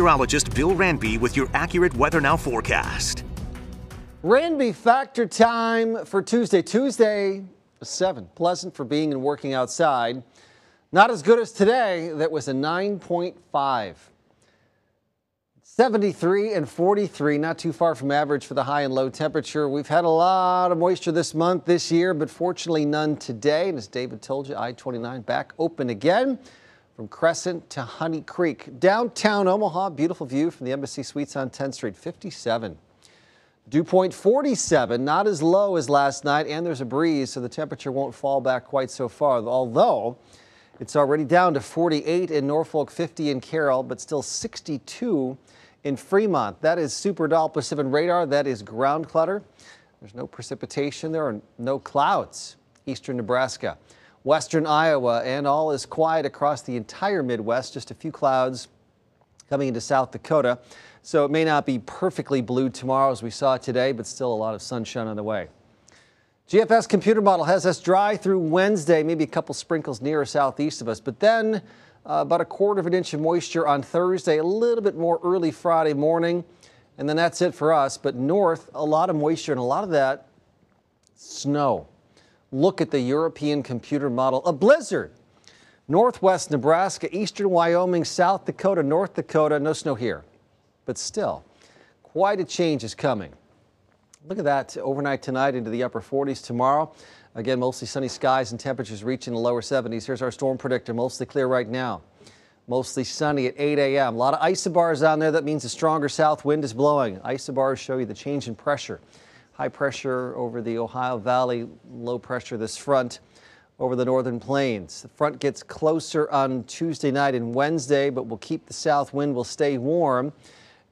Meteorologist Bill Randby with your accurate Weather Now forecast. Randby factor time for Tuesday. Tuesday, 7. Pleasant for being and working outside. Not as good as today. That was a 9.5. 73 and 43, not too far from average for the high and low temperature. We've had a lot of moisture this month, this year, but fortunately none today. And as David told you, I 29 back open again from Crescent to Honey Creek. Downtown Omaha, beautiful view from the Embassy Suites on 10th Street, 57. Dew point 47, not as low as last night, and there's a breeze, so the temperature won't fall back quite so far. Although it's already down to 48 in Norfolk, 50 in Carroll, but still 62 in Fremont. That is super Doppler 7 radar. That is ground clutter. There's no precipitation. There are no clouds. Eastern Nebraska, western Iowa, and all is quiet across the entire Midwest. Just a few clouds coming into South Dakota. So it may not be perfectly blue tomorrow as we saw today, but still a lot of sunshine on the way. GFS computer model has us dry through Wednesday, maybe a couple sprinkles near or southeast of us, but then uh, about a quarter of an inch of moisture on Thursday, a little bit more early Friday morning, and then that's it for us. But north, a lot of moisture and a lot of that snow. Look at the European computer model, a blizzard. Northwest Nebraska, eastern Wyoming, South Dakota, North Dakota, no snow here but still, quite a change is coming. Look at that overnight tonight into the upper 40s tomorrow. Again, mostly sunny skies and temperatures reaching the lower 70s. Here's our storm predictor, mostly clear right now. Mostly sunny at 8 a.m. A lot of isobars on there. That means a stronger south wind is blowing. Isobars show you the change in pressure. High pressure over the Ohio Valley, low pressure this front over the northern plains. The front gets closer on Tuesday night and Wednesday, but will keep the south wind will stay warm.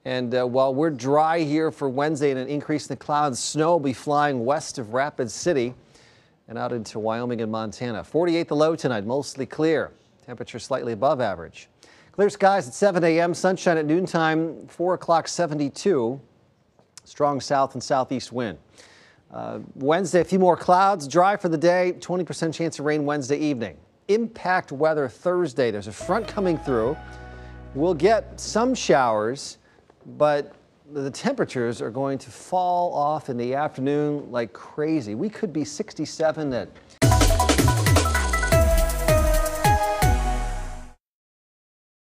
And uh, while we're dry here for Wednesday and an increase in the clouds, snow will be flying west of Rapid City and out into Wyoming and Montana. 48 the low tonight, mostly clear. Temperature slightly above average. Clear skies at 7 a.m., sunshine at noontime, 4 o'clock 72. Strong south and southeast wind. Uh, Wednesday, a few more clouds, dry for the day, 20% chance of rain Wednesday evening. Impact weather Thursday. There's a front coming through. We'll get some showers but the temperatures are going to fall off in the afternoon like crazy. We could be 67 at